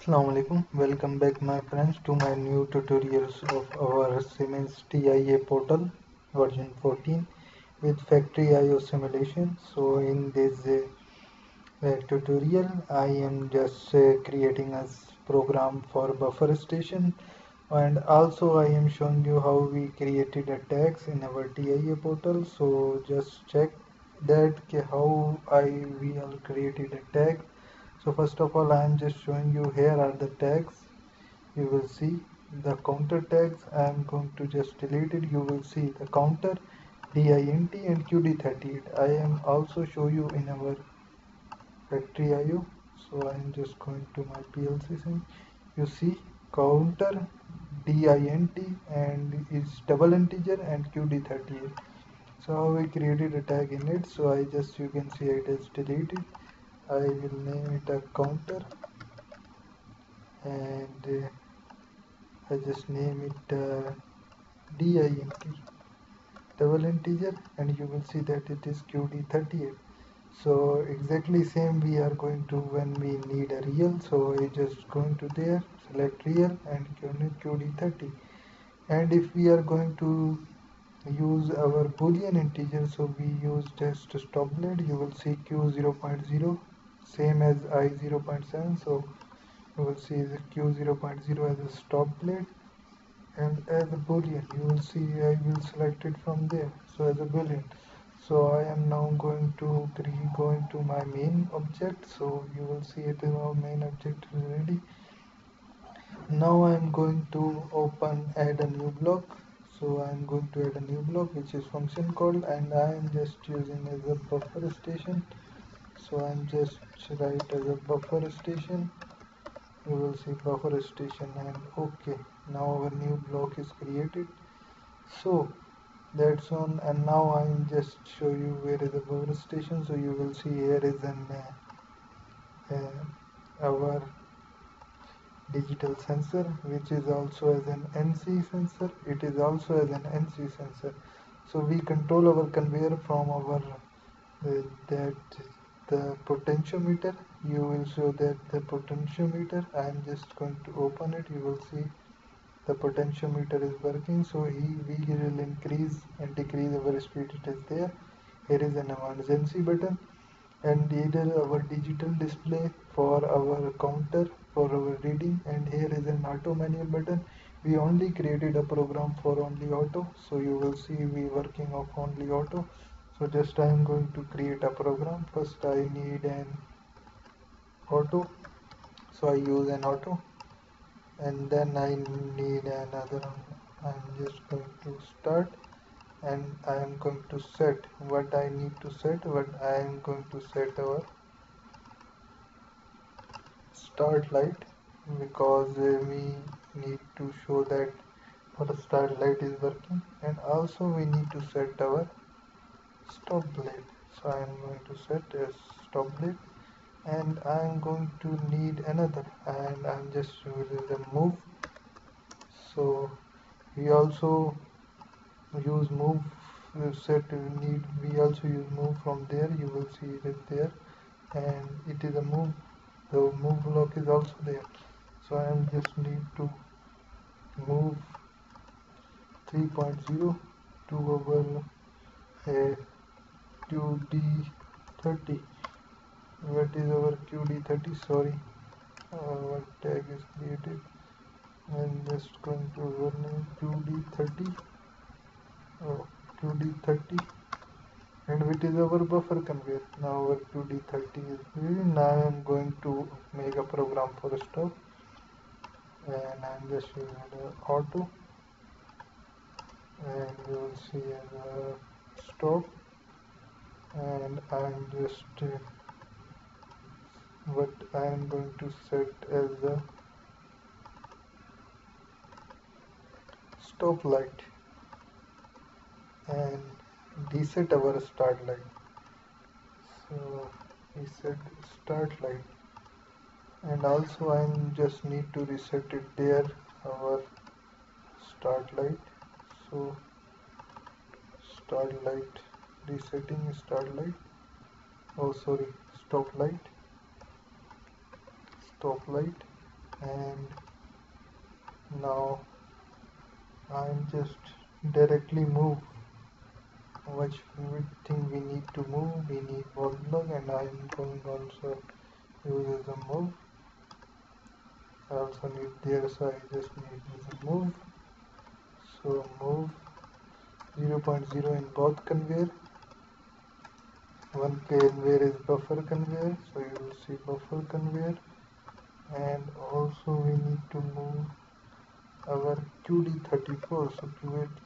Assalamu alaikum. Welcome back my friends to my new tutorials of our Siemens TIA portal version 14 with factory IO simulation. So in this uh, uh, tutorial I am just uh, creating a program for buffer station and also I am showing you how we created a tags in our TIA portal. So just check that how I we all created a tag so first of all I am just showing you here are the tags. You will see the counter tags. I am going to just delete it. You will see the counter DINT and QD38 I am also show you in our factory IO so I am just going to my PLC thing you see counter DINT and is double integer and QD38 so we created a tag in it? So I just you can see it is deleted I will name it a counter and uh, I just name it uh, DINT double integer and you will see that it is QD38 so exactly same we are going to when we need a real so I just going to there select real and QD30 and if we are going to use our boolean integer so we use just stop blade you will see q 0.0 same as i 0.7 so you will see the q 0.0 as a stop plate and as a boolean you will see i will select it from there so as a boolean. So i am now going to going to my main object so you will see it is our main object is ready. Now i am going to open add a new block so i am going to add a new block which is function called and i am just using as a buffer station so I'm just write as a buffer station. You will see buffer station and okay now our new block is created. So that's on and now I'm just show you where is the buffer station. So you will see here is an uh, uh, our digital sensor which is also as an NC sensor. It is also as an NC sensor. So we control our conveyor from our uh, that the potentiometer. You will show that the potentiometer I am just going to open it. You will see the potentiometer is working. So he we will increase and decrease our speed. It is there. Here is an emergency button. And either our digital display for our counter for our reading. And here is an auto manual button. We only created a program for only auto. So you will see we working of only auto so just I am going to create a program. First I need an auto. So I use an auto. And then I need another I'm just going to start. And I am going to set what I need to set. What I am going to set our start light. Because uh, we need to show that our start light is working. And also we need to set our stop blade so I am going to set a stop blade and I am going to need another and I'm just using the move. So we also use move set we need we also use move from there you will see it there and it is a move. The move block is also there. So I am just need to move 3.0 to our uh, QD30 what is our QD30 sorry. Uh, our tag is created? I'm just going to run QD30 oh, QD30 and which is our buffer conveyor? Now our QD30 is now I'm going to make a program for stop. And I'm just using the auto. And you will see a stop and I'm just uh, what I am going to set as the stop light and reset our start light. So reset start light. And also I just need to reset it there our start light. So start light resetting start light. Oh sorry stop light. Stop light. And now I'm just directly move. Which thing we need to move we need wall plug and I'm going also use a move. I also need there so I just need a move. So move. 0.0 in both conveyor one conveyor is buffer conveyor so you will see buffer conveyor. And also we need to move our QD34 so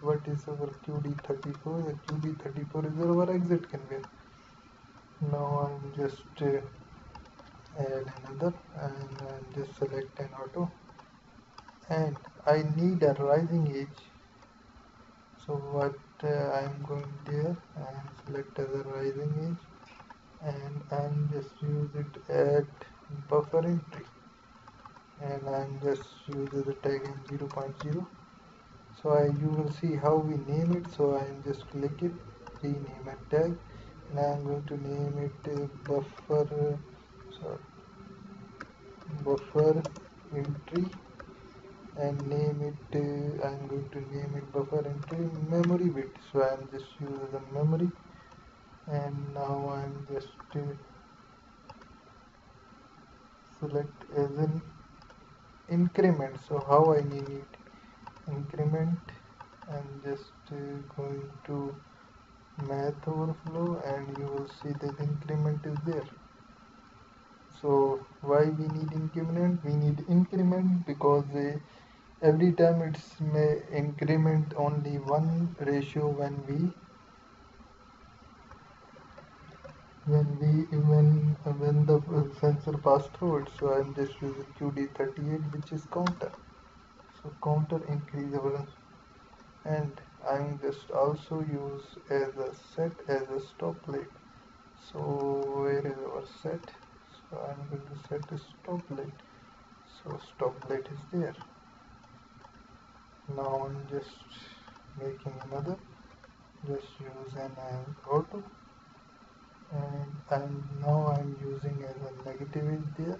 what is our QD34 the QD34 is our exit conveyor. Now I'm just uh, add another and I'm just select an auto. And I need a rising edge. So what uh, I'm going there and select as a rising edge and I'm just use it at buffer entry. And I'm just using the tag in 0.0 so I, you will see how we name it. So I'm just click it rename a tag. And I'm going to name it uh, buffer uh, buffer entry and name it uh, I'm going to name it buffer entry memory bit. So I'm just using the memory. And now I'm just uh, select as an increment. So how I need it? Increment I'm just uh, going to math overflow and you will see that increment is there. So why we need increment? We need increment because uh, every time it's may increment only one ratio when we when we when when the sensor pass through it. So i'm just using qd38 which is counter. So counter increase our and i'm just also use as a set as a stop light so where is our set? So i'm going to set a stop light so stop light is there now i'm just making another. Just use an auto. And now I'm using as a negative is there.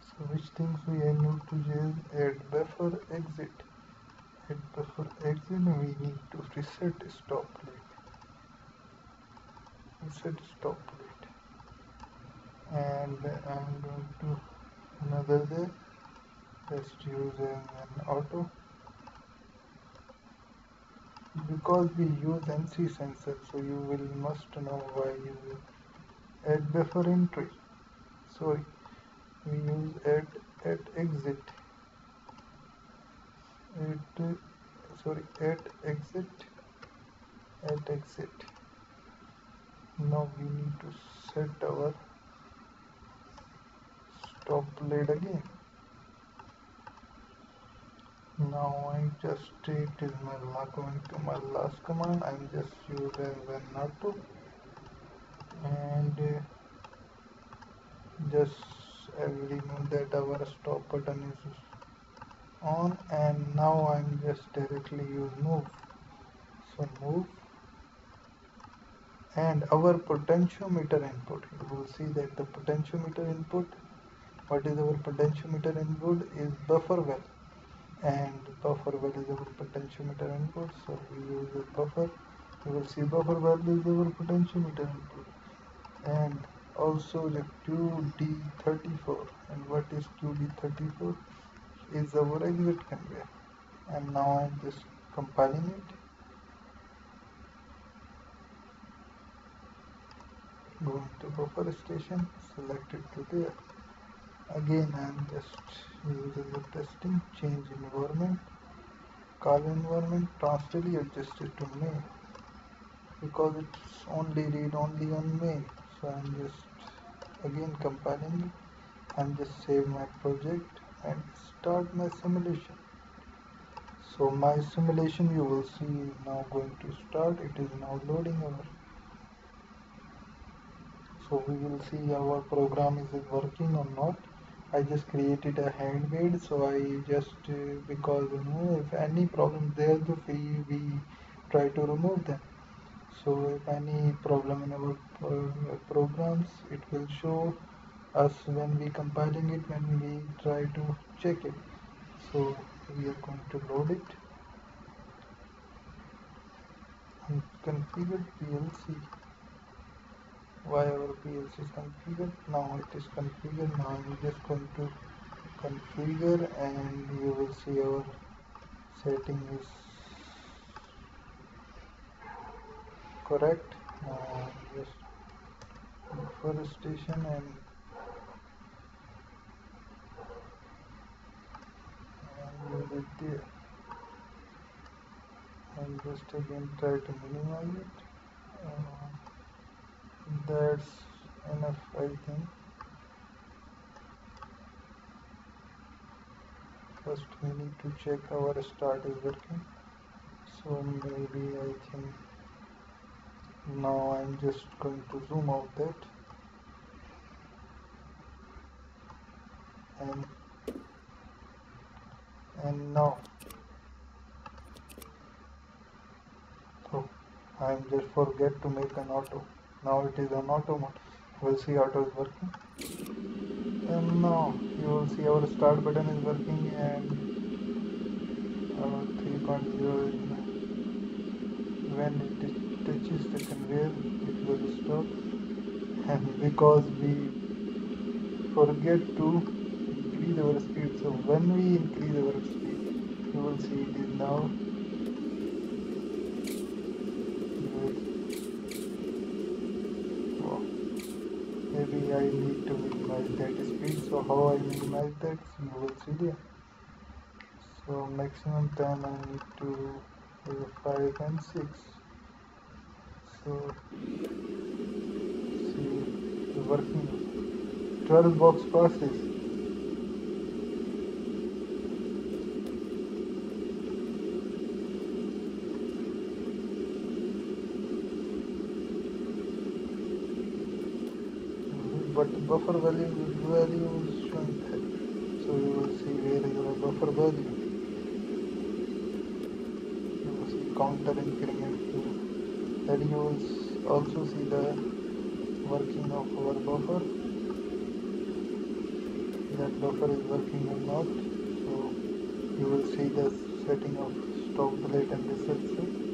So which things we need to use? Add buffer exit. Add buffer exit we need to reset stop light reset stop light and I'm going to another there. Just use an auto because we use NC sensor so you will must know why you add buffer entry. Sorry we use at at exit. At sorry at exit at exit. Now we need to set our stop lead again now I just it is my going to my last command. I'm just using when not to. And uh, just will remove that our stop button is on. And now I'm just directly use move. So move. And our potentiometer input. You will see that the potentiometer input what is our potentiometer input? Is buffer well and buffer our potentiometer input. So we use a buffer. You will see buffer our potentiometer input. And also the QD34 and what is QD34 is our exit conveyor. And now I'm just compiling it. Going to buffer station select it to there again I'm just using the testing change environment call environment transfer adjusted to main because it's only read only on main. So I'm just again compiling it. I'm just save my project and start my simulation. So my simulation you will see now going to start. It is now loading our so we will see our program is working or not I just created a handmade so I just uh, because you know if any problem there we, we try to remove them. So if any problem in our uh, programs it will show us when we compiling it when we try to check it. So we are going to load it. And configure PLC why our PLC is configured now it is configured. Now I'm just going to configure and you will see our setting is correct. Uh, just deforestation and, and it there and just again try to minimize it. Uh, that's enough I think first we need to check our start is working. So maybe I think now I'm just going to zoom out that. And and now so I'm just forget to make an auto now it is auto mode we'll see auto is working. And now you will see our start button is working and our 3.0 when it touches the conveyor it will stop. And because we forget to increase our speed so when we increase our speed you will see it is now maybe I need to minimize that speed. So how I minimize that see there so maximum time I need to 5 and 6 so see working. 12 box passes but buffer value value is that so you will see where is our buffer value. You will see counter increment then you will also see the working of our buffer. That buffer is working or not. So you will see the setting of stop delete and reset set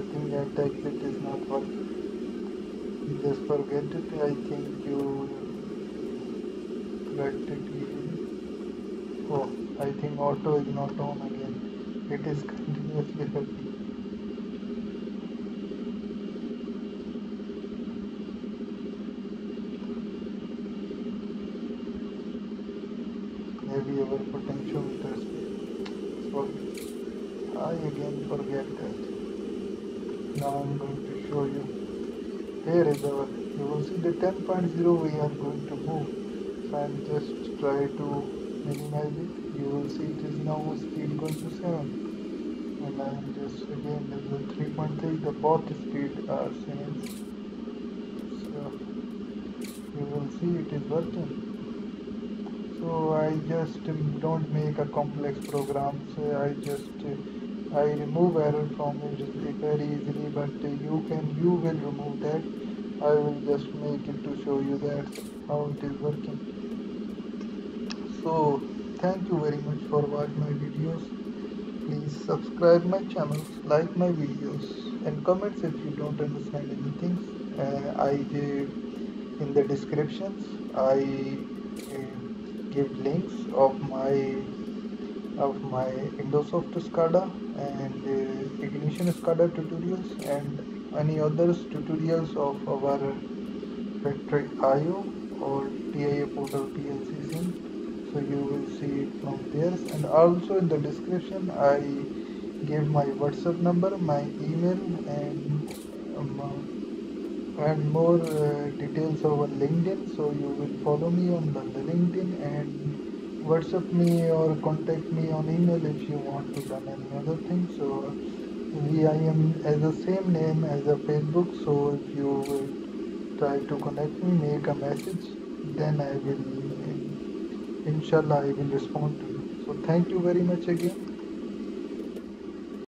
I think that exit is not working just forget it I think you it easily oh I think auto is not on again it is continuously happy. Maybe our potentiometer speed. Sorry, I again forget that. Now I'm going to show you. Here is our, you will see the 10.0 we are going to move. So I'm just try to minimize it. You will see it is now speed going to 7 and I'm just again the 3.3 the both speed are same so you will see it is working so I just don't make a complex program so I just I remove error from it very easily but you can you will remove that. I will just make it to show you that how it is working. So thank you very much for watching my videos. Please subscribe my channel like my videos and comments if you don't understand anything. Uh, i give in the descriptions i uh, give links of my of my InduSoft SCADA and uh, Ignition SCADA tutorials and any others tutorials of our factory IO or TIA portal PLC sim so you will see it from there. And also in the description I gave my WhatsApp number my email and um, and more uh, details over LinkedIn. So you will follow me on the LinkedIn and WhatsApp me or contact me on email if you want to done any other thing so we I am as the same name as a Facebook so if you will try to connect me make a message then I will inshallah I will respond to you. So thank you very much again.